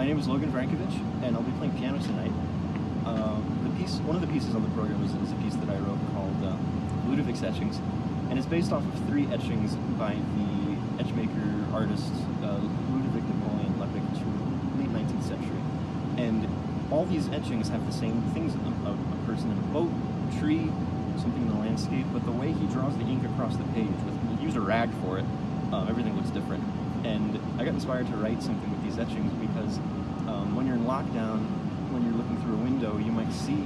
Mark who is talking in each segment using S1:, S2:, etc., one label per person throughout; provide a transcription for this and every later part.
S1: my name is Logan Vrankovic, and I'll be playing piano tonight. Um, the piece, one of the pieces on the program is, is a piece that I wrote called uh, Ludovic's Etchings, and it's based off of three etchings by the etchmaker artist uh, Ludovic Napoleon Lepic late 19th century. And all these etchings have the same things: a, a, a person in a boat, a tree, something in the landscape. But the way he draws the ink across the page, with he used a rag for it, uh, everything looks different. And I got inspired to write something with these etchings because um, when you're in lockdown, when you're looking through a window, you might see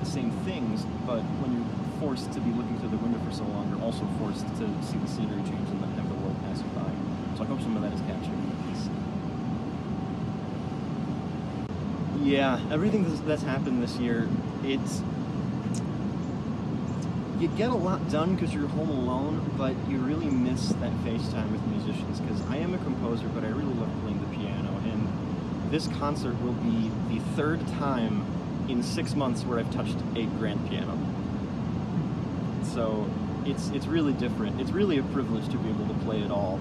S1: the same things, but when you're forced to be looking through the window for so long, you're also forced to see the scenery change and have the world pass you by. So I hope some of that is captured in the piece. Yeah, everything that's, that's happened this year, it's you get a lot done because you're home alone, but you really miss that FaceTime with musicians because I am a composer, but I really love playing the piano. And this concert will be the third time in six months where I've touched a grand piano. So it's it's really different. It's really a privilege to be able to play it all.